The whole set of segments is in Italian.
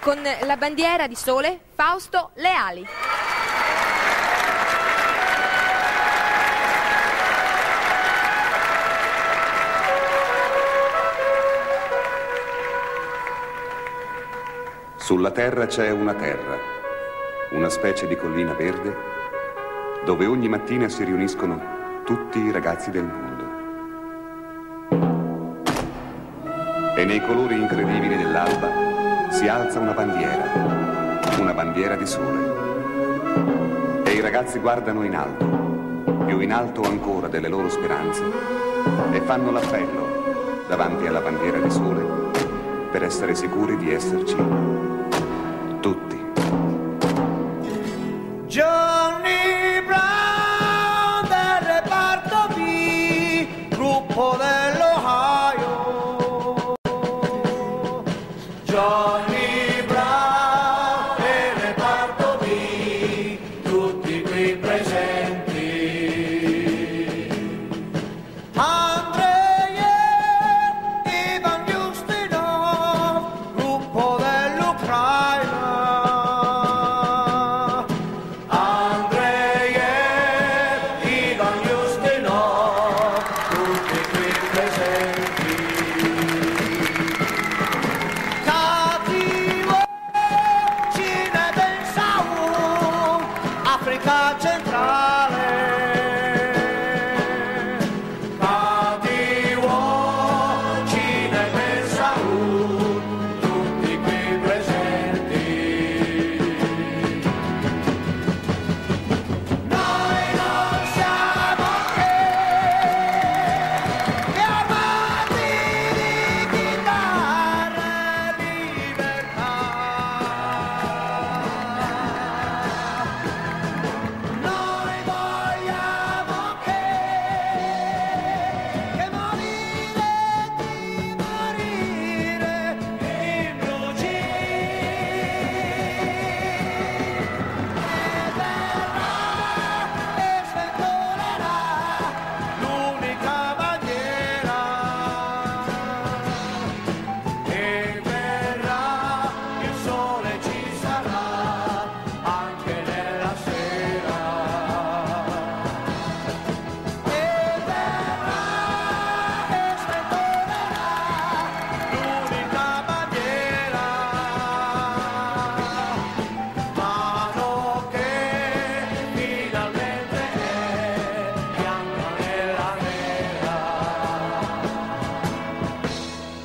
Con la bandiera di sole, Fausto Leali. Sulla terra c'è una terra, una specie di collina verde, dove ogni mattina si riuniscono tutti i ragazzi del mondo. E nei colori incredibili dell'alba si alza una bandiera, una bandiera di sole. E i ragazzi guardano in alto, più in alto ancora delle loro speranze, e fanno l'appello davanti alla bandiera di sole per essere sicuri di esserci tutti. Johnny Brown del reparto B, gruppo dell'Ohio.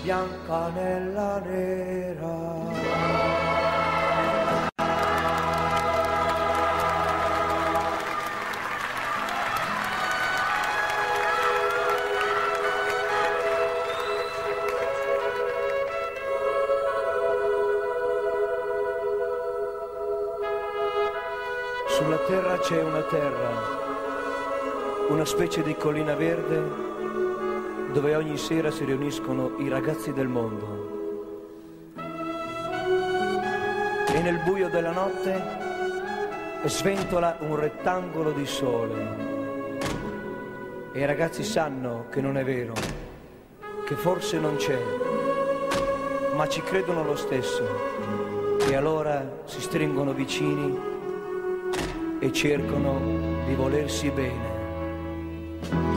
Bianca nella nera. Sulla terra c'è una terra, una specie di collina verde dove ogni sera si riuniscono i ragazzi del mondo. E nel buio della notte sventola un rettangolo di sole. E i ragazzi sanno che non è vero, che forse non c'è, ma ci credono lo stesso. E allora si stringono vicini e cercano di volersi bene.